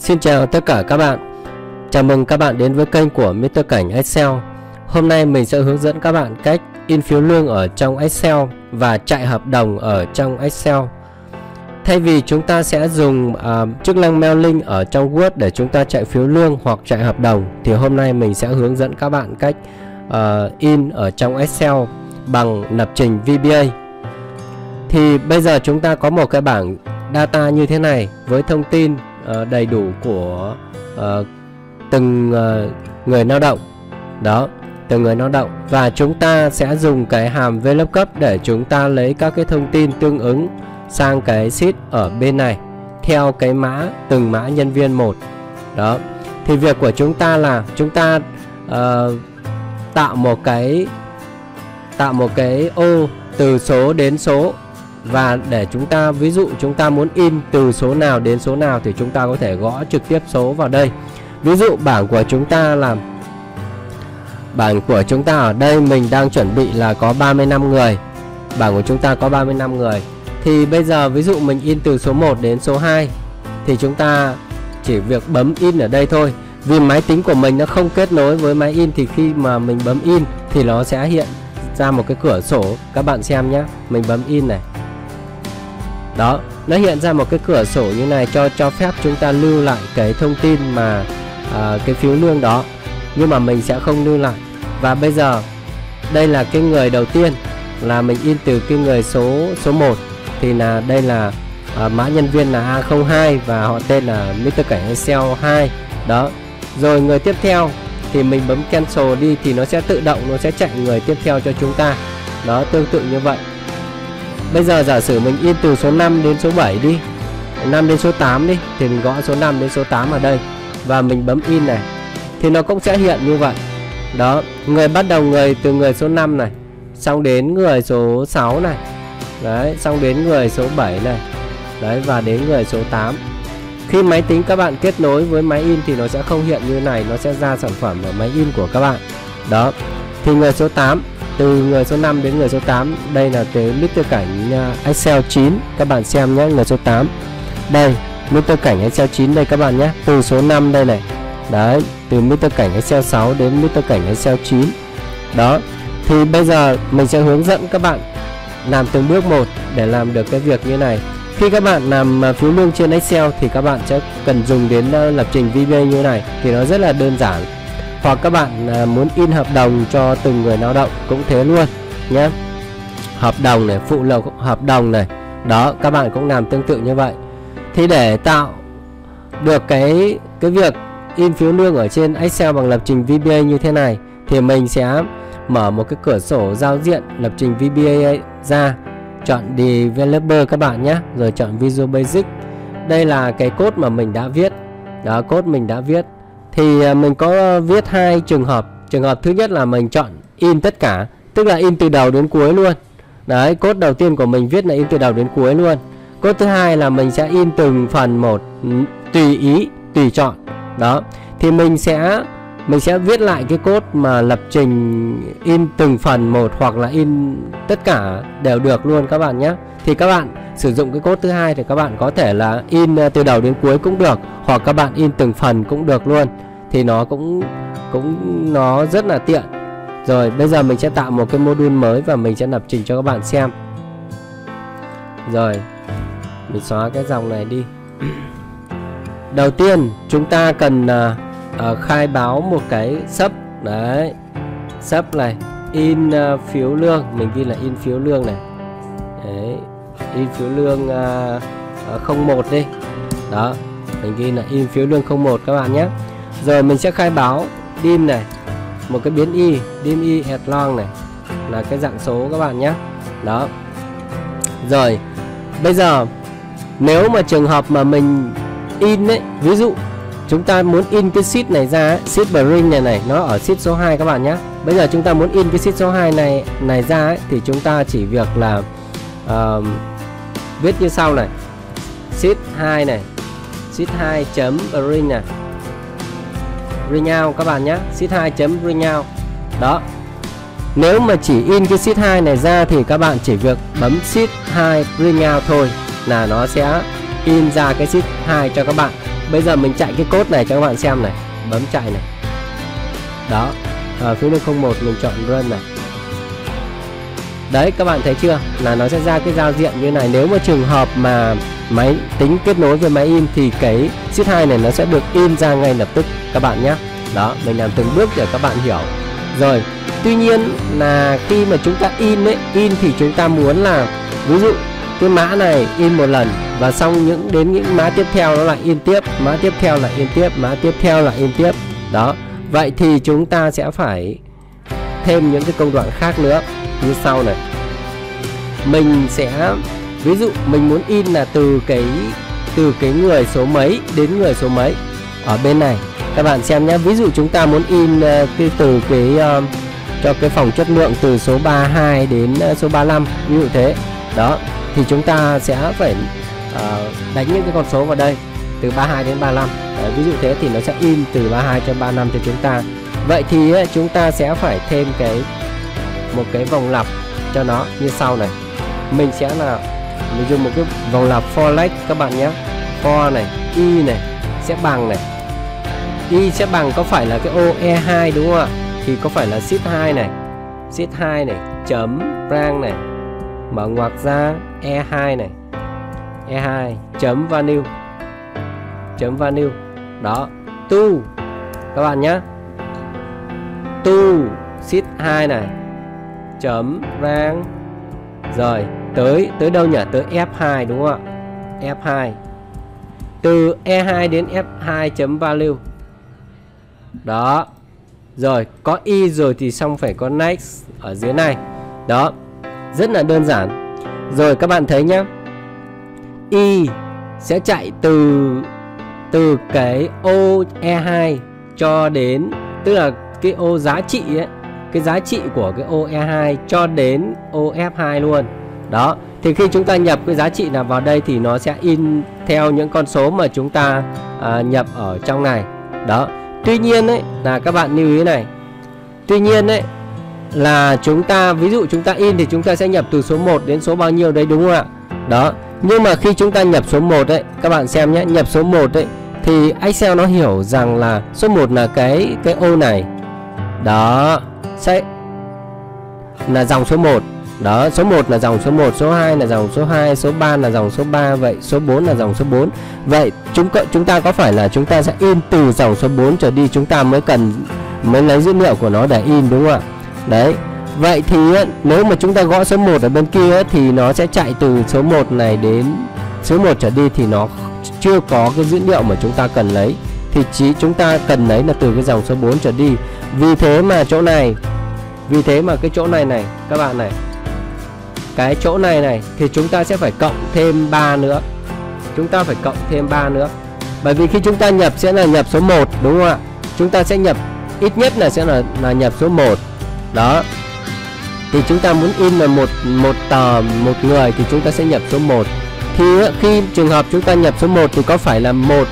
Xin chào tất cả các bạn. Chào mừng các bạn đến với kênh của Mr. Cảnh Excel. Hôm nay mình sẽ hướng dẫn các bạn cách in phiếu lương ở trong Excel và chạy hợp đồng ở trong Excel. Thay vì chúng ta sẽ dùng uh, chức năng mailing ở trong Word để chúng ta chạy phiếu lương hoặc chạy hợp đồng thì hôm nay mình sẽ hướng dẫn các bạn cách uh, in ở trong Excel bằng lập trình VBA thì bây giờ chúng ta có một cái bảng data như thế này với thông tin uh, đầy đủ của uh, từng uh, người lao động. Đó từng người lao động. Và chúng ta sẽ dùng cái hàm VLOOKUP để chúng ta lấy các cái thông tin tương ứng sang cái sheet ở bên này theo cái mã từng mã nhân viên một. Đó thì việc của chúng ta là chúng ta uh, tạo một cái tạo một cái ô từ số đến số và để chúng ta, ví dụ chúng ta muốn in từ số nào đến số nào thì chúng ta có thể gõ trực tiếp số vào đây. Ví dụ bảng của chúng ta là, bảng của chúng ta ở đây mình đang chuẩn bị là có 35 người. Bảng của chúng ta có 35 người. Thì bây giờ ví dụ mình in từ số 1 đến số 2 thì chúng ta chỉ việc bấm in ở đây thôi. Vì máy tính của mình nó không kết nối với máy in thì khi mà mình bấm in thì nó sẽ hiện ra một cái cửa sổ. Các bạn xem nhé mình bấm in này đó nó hiện ra một cái cửa sổ như này cho cho phép chúng ta lưu lại cái thông tin mà à, cái phiếu lương đó. Nhưng mà mình sẽ không lưu lại. Và bây giờ đây là cái người đầu tiên là mình in từ cái người số số 1 thì là đây là à, mã nhân viên là A02 và họ tên là Mr. Cảnh Excel 2 đó. Rồi người tiếp theo thì mình bấm cancel đi thì nó sẽ tự động nó sẽ chạy người tiếp theo cho chúng ta. Đó tương tự như vậy. Bây giờ giả sử mình in từ số 5 đến số 7 đi 5 đến số 8 đi, Thì mình gõ số 5 đến số 8 ở đây. Và mình bấm in này, Thì nó cũng sẽ hiện như vậy. Đó, Người bắt đầu người từ người số 5 này, Xong đến người số 6 này. Đấy, Xong đến người số 7 này. Đấy, và đến người số 8 Khi máy tính các bạn kết nối với máy in Thì nó sẽ không hiện như này, Nó sẽ ra sản phẩm ở máy in của các bạn. Đó, Thì người số 8 từ người số 5 đến người số 8 đây là cái Mr. Cảnh à, Excel 9 các bạn xem nhé, người số 8 đây Mr. Cảnh Excel 9 đây các bạn nhé từ số 5 đây này đấy, từ Mr. Cảnh Excel 6 đến Mr. Cảnh Excel 9 đó, thì bây giờ mình sẽ hướng dẫn các bạn làm từng bước một để làm được cái việc như này khi các bạn làm à, phiếu lương trên Excel thì các bạn sẽ cần dùng đến à, lập trình VBA như này, thì nó rất là đơn giản hoặc các bạn à, muốn in hợp đồng cho từng người lao động cũng thế luôn nhé. Hợp đồng này, phụ lục hợp đồng này, đó, các bạn cũng làm tương tự như vậy. Thì để tạo được cái cái việc in phiếu lương ở trên Excel bằng lập trình VBA như thế này, thì mình sẽ mở một cái cửa sổ giao diện lập trình VBA ra. Chọn developer các bạn nhé, rồi chọn Visual Basic. Đây là cái code mà mình đã viết. Đó, code mình đã viết thì à, mình có viết hai trường hợp. Trường hợp thứ nhất là mình chọn in tất cả, tức là in từ đầu đến cuối luôn. Đấy cốt đầu tiên của mình viết là in từ đầu đến cuối luôn. Cốt thứ hai là mình sẽ in từng phần một ừ, tùy ý, tùy chọn. Đó, thì mình sẽ mình sẽ viết lại cái cốt mà lập trình in từng phần một hoặc là in tất cả đều được luôn các bạn nhé. Thì các bạn sử dụng cái cốt thứ hai thì các bạn có thể là in ờ, từ đầu đến cuối cũng được hoặc các bạn in từng phần cũng được luôn. Thì nó cũng cũng nó rất là tiện. Rồi bây giờ mình sẽ tạo một cái module mới và mình sẽ lập trình cho các bạn xem. Rồi mình xóa cái dòng này đi. Đầu tiên chúng ta cần uh, uh, khai báo một cái sub đấy. Sub này in uh, phiếu lương. Mình ghi là in phiếu lương này. Đấy. In phiếu lương uh, uh, 01 đi. Đó. Mình ghi là in phiếu lương 01 các bạn nhé. Rồi mình sẽ khai báo dim này. Một cái biến y dim y at long này là cái dạng số các bạn nhé. Đó. Rồi bây giờ nếu mà trường hợp mà mình in đấy ví dụ chúng ta muốn in cái sheet này ra sheet bring này này nó ở sheet số 2 các bạn nhé. Bây giờ chúng ta muốn in cái sheet số 2 này này ra ấy, thì chúng ta chỉ việc là uh, viết như sau này. Sheet 2 này sheet 2 chấm bring này. Bring out các bạn nhé sheet 2 chấm bring out đó. Nếu mà chỉ in cái sheet 2 này ra thì các bạn chỉ việc bấm sheet 2 bring out thôi là nó sẽ in ra cái sheet 2 cho các bạn bây giờ mình chạy cái cốt này cho các bạn xem này. Bấm chạy này. Đó. Ở phía nước 01 mình chọn run này. Đấy, các bạn thấy chưa? Là nó sẽ ra cái giao diện như này. Nếu mà trường hợp mà máy tính kết nối với máy in thì cái sheet 2 này nó sẽ được in ra ngay lập tức, các bạn nhé. Đó, mình làm từng bước để các bạn hiểu. Rồi, tuy nhiên là khi mà chúng ta in ấy, in thì chúng ta muốn là, ví dụ cái mã này in một lần và xong những đến những mã tiếp theo nó lại in tiếp mã tiếp theo là in tiếp mã tiếp theo là in tiếp. Đó vậy thì chúng ta sẽ phải thêm những cái công đoạn khác nữa như sau này. Mình sẽ ví dụ mình muốn in là từ cái từ cái người số mấy đến người số mấy. Ở bên này các bạn xem nhé ví dụ chúng ta muốn in ờ, cái từ cái uh, cho cái phòng chất lượng từ số 32 đến ờ, số 35 ví dụ thế. Đó thì chúng ta sẽ phải uh, đánh những cái con số vào đây từ 32 đến 35 Đấy, ví dụ thế thì nó sẽ in từ 32 cho 35 cho chúng ta. Vậy thì uh, chúng ta sẽ phải thêm cái một cái vòng lặp cho nó như sau này. Mình sẽ là mình dùng một cái vòng lặp for like các bạn nhé. For này y này sẽ bằng này. Y sẽ bằng có phải là cái ô e2 đúng không ạ? Thì có phải là sheet 2 này. Sheet 2 này chấm rang này mở ngoặc ra e2 này. E2 chấm vanil chấm vanil đó, tu. Các bạn nhé tu sheet 2 này. Chấm rang rồi, tới tới đâu nhỉ? Tới F2 đúng không ạ? F2 từ E2 đến F2 chấm value. Đó. Rồi, có y rồi thì xong phải có next ở dưới này. Đó rất là đơn giản. Rồi các bạn thấy nhá. Y sẽ chạy từ từ cái ô E2 cho đến tức là cái ô giá trị ấy cái giá trị của cái ô E2 cho đến ô F2 luôn. Đó thì khi chúng ta nhập cái giá trị nào vào đây thì nó sẽ in theo những con số mà chúng ta à, nhập ở trong này. Đó tuy nhiên ấy là các bạn lưu ý này. Tuy nhiên ấy là chúng ta, ví dụ chúng ta in thì chúng ta sẽ nhập từ số 1 đến số bao nhiêu đấy, đúng không ạ? Đó, nhưng mà khi chúng ta nhập số 1 đấy các bạn xem nhé, nhập số 1 đấy thì Excel nó hiểu rằng là số 1 là cái cái ô này. Đó, sẽ là dòng số 1 đó, số 1 là dòng số 1 số 2 là dòng số 2 số 3 là dòng số 3 vậy số 4 là dòng số 4 vậy chúng chúng ta có phải là chúng ta sẽ in từ dòng số 4 trở đi, chúng ta mới cần, mới lấy dữ liệu của nó để in, đúng không ạ? Đấy. Vậy thì nếu mà chúng ta gõ số 1 ở bên kia thì nó sẽ chạy từ số 1 này đến số 1 trở đi thì nó chưa có cái dữ liệu mà chúng ta cần lấy. Thì chỉ chúng ta cần lấy là từ cái dòng số 4 trở đi. Vì thế mà chỗ này vì thế mà cái chỗ này này các bạn này. Cái chỗ này này thì chúng ta sẽ phải cộng thêm 3 nữa. Chúng ta phải cộng thêm 3 nữa. Bởi vì khi chúng ta nhập sẽ là nhập số 1 đúng không ạ? Chúng ta sẽ nhập ít nhất là sẽ là, là nhập số 1 đó. Thì chúng ta muốn in là một một tờ một người thì chúng ta sẽ nhập số 1 thì ờ, khi trường hợp chúng ta nhập số 1 thì có phải là một,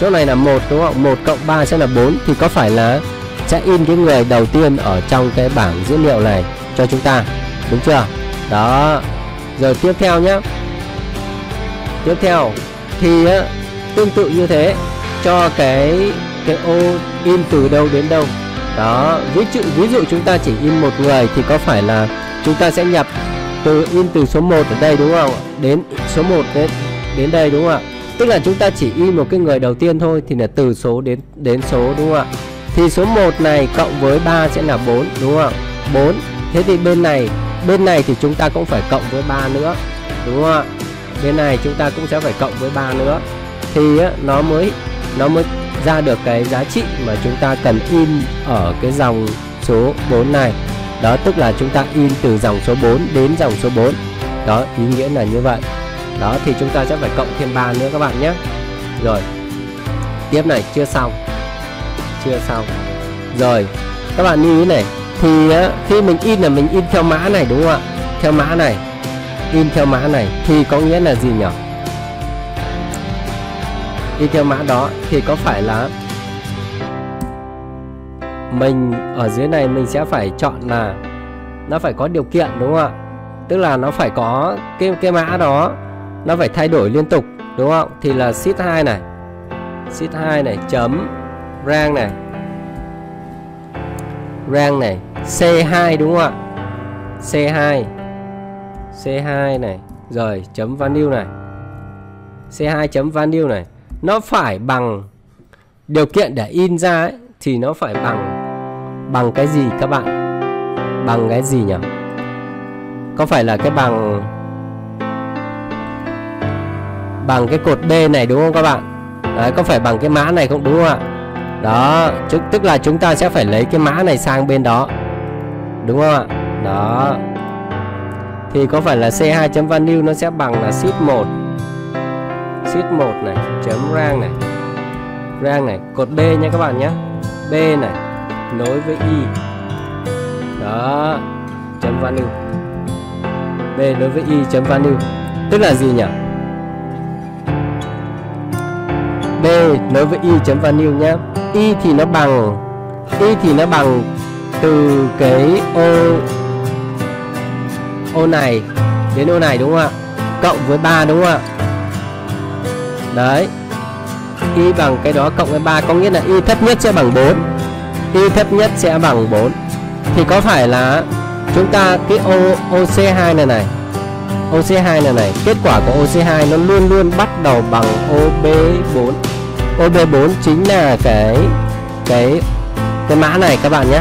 chỗ này là một, đúng không? 1 cộng 3 sẽ là 4 thì có phải là sẽ in cái người đầu tiên ở trong cái bảng dữ liệu này cho chúng ta, đúng chưa? Đó. Rồi tiếp theo nhé tiếp theo thì ờ, tương tự như thế cho cái cái ô in từ đâu đến đâu? Đó, ví dụ ví dụ chúng ta chỉ in một người thì có phải là chúng ta sẽ nhập từ, in từ số 1 ở đây đúng không đến số 1 đến đến đây đúng không ạ? Tức là chúng ta chỉ in một cái người đầu tiên thôi thì là từ số đến đến số đúng không ạ? Thì số 1 này cộng với 3 sẽ là 4 đúng không ạ? 4 thế thì bên này bên này thì chúng ta cũng phải cộng với 3 nữa đúng không ạ? Bên này chúng ta cũng sẽ phải cộng với 3 nữa. Thì nó mới nó mới ra được cái giá trị mà chúng ta cần in ở cái dòng số 4 này. Đó tức là chúng ta in từ dòng số 4 đến dòng số 4 đó, ý nghĩa là như vậy. Đó, thì chúng ta sẽ phải cộng thêm 3 nữa các bạn nhé. Rồi, tiếp này, chưa xong. Chưa xong. Rồi, các bạn lưu ý này. Thì khi mình in là mình in theo mã này, đúng không ạ? Theo mã này. In theo mã này, thì có nghĩa là gì nhỉ? Đi theo mã đó thì có phải là mình ở dưới này mình sẽ phải chọn là nó phải có điều kiện, đúng không ạ? Tức là nó phải có cái cái mã đó, nó phải thay đổi liên tục, đúng không? Thì là sheet 2 này. Sheet 2 này, chấm rang này. Rang này C2 đúng không ạ? C2 C2 này. Rồi, chấm value này. C2 chấm value này nó phải bằng điều kiện để in ra ấy, thì nó phải bằng bằng cái gì các bạn? Bằng cái gì nhỉ? Có phải là cái bằng bằng cái cột B này đúng không các bạn? Đấy, có phải bằng cái mã này không? Đúng không ạ? Đó tức là chúng ta sẽ phải lấy cái mã này sang bên đó. Đúng không ạ? Đó. Thì có phải là C2 chấm value nó sẽ bằng là sheet 1 shift 1 này, chấm rang này. Rang này, cột B nha các bạn nhé. B này, nối với Y đó, chấm value B nối với Y chấm value tức là gì nhỉ? B nối với Y chấm value nhé Y thì nó bằng Y thì nó bằng từ cái ô ô này đến ô này đúng không ạ? Cộng với 3 đúng không ạ? Đấy. Y bằng cái đó cộng với 3 có nghĩa là y thấp nhất sẽ bằng 4 y thấp nhất sẽ bằng 4 thì có phải là chúng ta cái o, OC2 này này OC2 này này kết quả của OC2 nó luôn luôn bắt đầu bằng OB4 OB4 chính là cái cái cái mã này các bạn nhé.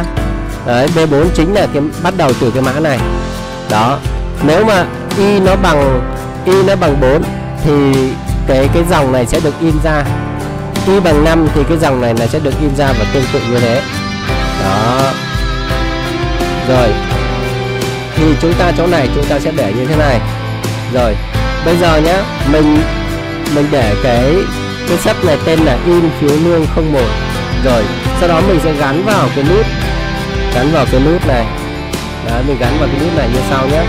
Đấy B4 chính là cái bắt đầu từ cái mã này. Đó. Nếu mà y nó bằng y nó bằng 4 thì cái cái dòng này sẽ được in ra. Y bằng 5 thì cái dòng này là sẽ được in ra và tương tự như thế. Đó. Rồi. Thì chúng ta chỗ này chúng ta sẽ để như thế này. Rồi. Bây giờ nhá mình mình để cái cái sắp này tên là in phiếu lương 01 rồi. Sau đó mình sẽ gắn vào cái nút gắn vào cái nút này. Đấy, mình gắn vào cái nút này như sau nhé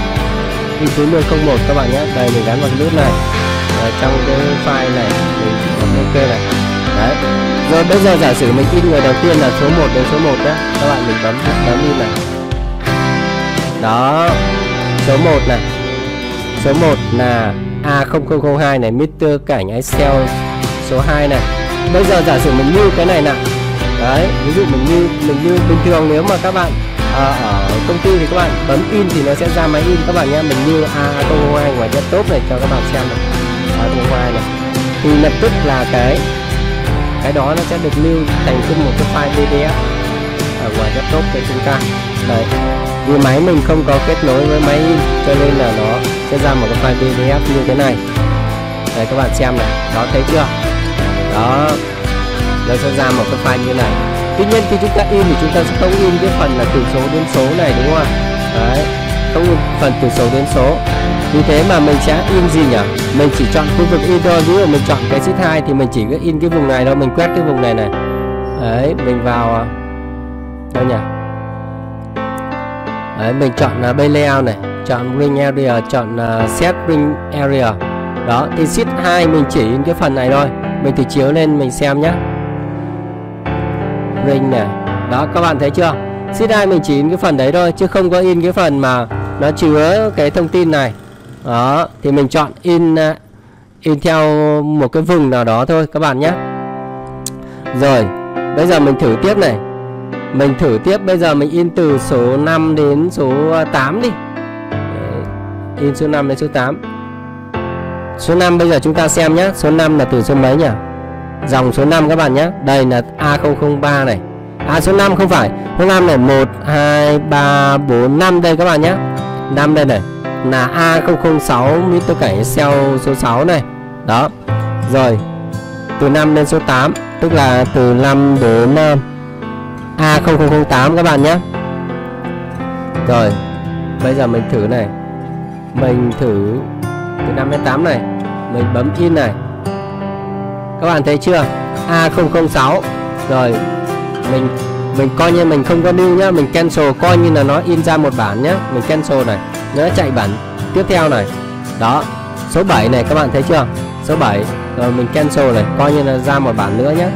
in phiếu lương 01 các bạn nhé đây mình gắn vào cái nút này ở trong cái file này mình bấm ok này. Đấy. Rồi bây giờ giả sử mình in người đầu tiên là số 1 đến số 1 nhé các bạn mình bấm bấm in này. Đó. Số 1 này. Số 1 là A0002 này Mr. cảnh Excel số 2 này. Bây giờ giả sử mình lưu cái này nè. Đấy ví dụ mình như mình như bình thường nếu mà các bạn à, ở công ty thì các bạn bấm in thì nó sẽ ra máy in. Các bạn nhé mình như A002 ngoài desktop này cho các bạn xem này. A002 này. Thì lập tức là cái cái đó nó sẽ được lưu thành chung một cái file PDF ở ngoài laptop của chúng ta. Đấy. Vì máy mình không có kết nối với máy in, cho nên là nó sẽ ra một cái file PDF như thế này. Đây các bạn xem này, đó thấy chưa? Đó. Nó sẽ ra một cái file như này. Tuy nhiên khi chúng ta in thì chúng ta sẽ không in cái phần là từ số đến số này, đúng không ạ? Đấy. Không in phần từ số đến số vì thế mà mình sẽ in gì nhỉ? Mình chỉ chọn khu vực in thôi ví dụ mình chọn cái sheet 2 thì mình chỉ có in cái vùng này thôi mình quét cái vùng này này. Đấy mình vào à, đâu nhỉ? Đấy mình chọn à, uh, bay layout này chọn ring area chọn uh, set ring area. Đó thì sheet 2 mình chỉ in cái phần này thôi mình thì chiếu lên mình xem nhé ring này đó các bạn thấy chưa? Sheet 2 mình chỉ in cái phần đấy thôi chứ không có in cái phần mà nó chứa cái thông tin này đó thì mình chọn in ờ, in theo một cái vùng nào đó thôi các bạn nhé. Rồi bây giờ mình thử tiếp này. Mình thử tiếp bây giờ mình in từ số 5 đến số ờ, 8 đi. In số 5 đến số 8 số 5 bây giờ chúng ta xem nhé số 5 là từ số mấy nhỉ? Dòng số 5 các bạn nhé. Đây là A003 này. À số 5 không phải. Số 5 này 1, 2, 3, 4, 5 đây các bạn nhé. 5 đây này. Là A006 Mr. cảnh Excel số 6 này. Đó. Rồi, Từ 5 đến số 8 Tức là từ 5 đến ờ, A0008 các bạn nhé. Rồi, Bây giờ mình thử này. Mình thử Từ 5 đến 8 này. Mình bấm in này. Các bạn thấy chưa? A006 Rồi, mình mình coi như mình không có lưu nhá. Mình cancel coi như là nó in ra một bản nhá. Mình cancel này nó chạy bản tiếp theo này. Đó số 7 này các bạn thấy chưa? Số 7 rồi mình cancel này coi như là ra một bản nữa nhé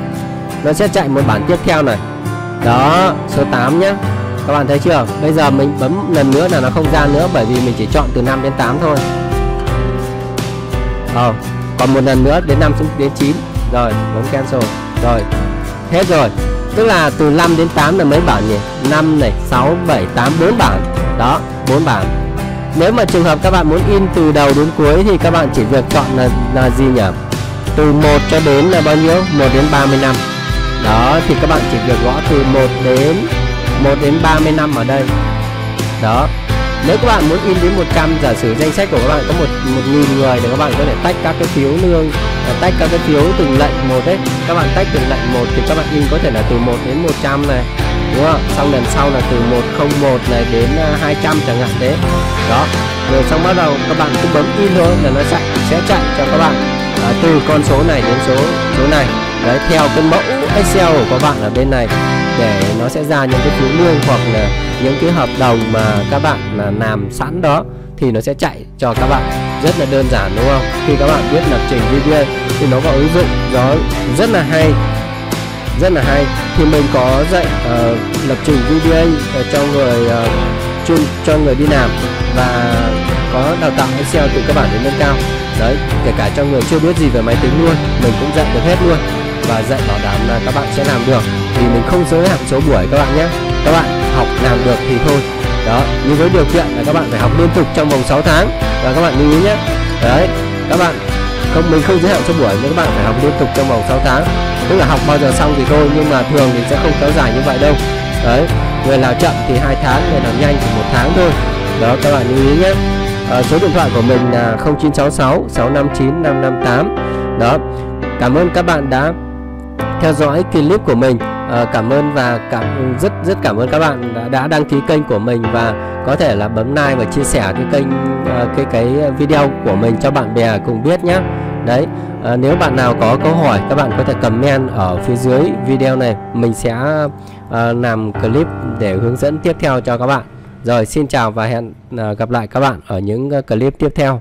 nó sẽ chạy một bản tiếp theo này. Đó số 8 nhé các bạn thấy chưa? Bây giờ mình bấm lần nữa là nó không ra nữa bởi vì mình chỉ chọn từ 5 đến 8 thôi. Ờ, còn một lần nữa đến 5 đến 9 rồi bấm cancel. Rồi hết rồi. Tức là từ 5 đến 8 là mấy bản nhỉ? 5 này 6 7 8 4 bản. Đó 4 bản nếu mà trường hợp các bạn muốn in từ đầu đến cuối thì các bạn chỉ việc chọn là là gì nhỉ? Từ 1 cho đến là bao nhiêu? 1 đến 30 năm. Đó, thì các bạn chỉ việc gõ từ 1 đến 1 đến 30 năm ở đây. Đó. Nếu các bạn muốn in đến 100 giả sử danh sách của các bạn có một một nghìn người thì các bạn có thể tách các cái phiếu lương à, tách các cái phiếu từng lệnh một đấy các bạn tách từng lệnh một thì các bạn in có thể là từ 1 đến 100 này đúng không? Xong lần sau là từ 101 này đến à, 200 chẳng hạn thế. Đó. Rồi xong bắt đầu các bạn cứ bấm in thôi là nó chạy sẽ chạy cho các bạn. À, từ con số này đến số số này. Đấy theo cái mẫu Excel của các bạn ở bên này để nó sẽ ra những cái phiếu lương hoặc là những cái hợp đồng mà các bạn là làm sẵn đó thì nó sẽ chạy cho các bạn. Rất là đơn giản đúng không? Khi các bạn biết lập trình VBA thì nó có ứng dụng đó rất là hay rất là hay. Thì mình có dạy uh, lập trình VBA ờ, cho người uh, chuyên cho người đi làm và có đào tạo Excel từ các bản đến nâng cao. Đấy kể cả cho người chưa biết gì về máy tính luôn mình cũng dạy được hết luôn và dạy bảo đảm là các bạn sẽ làm được. Vì mình không giới hạn số buổi các bạn nhé. Các bạn học làm được thì thôi. Đó nhưng với điều kiện là các bạn phải học liên tục trong vòng 6 tháng. Và các bạn lưu ý nhé. Đấy các bạn không mình không giới hạn số buổi nhưng các bạn phải học liên tục trong vòng 6 tháng tức là học bao giờ xong thì thôi nhưng mà thường thì sẽ không kéo dài như vậy đâu. Đấy người nào chậm thì hai tháng người nào nhanh thì một tháng thôi. Đó các bạn lưu ý nhé. À, số điện thoại của mình là 0966 659 558 đó cảm ơn các bạn đã theo dõi clip của mình. À, cảm ơn và cảm rất rất cảm ơn các bạn đã, đã đăng ký kênh của mình và có thể là bấm like và chia sẻ cái kênh ờ, cái cái video của mình cho bạn bè cùng biết nhé à, nếu bạn nào có câu hỏi các bạn có thể comment ở phía dưới video này. Mình sẽ à, làm clip để hướng dẫn tiếp theo cho các bạn. Rồi xin chào và hẹn à, gặp lại các bạn ở những clip tiếp theo.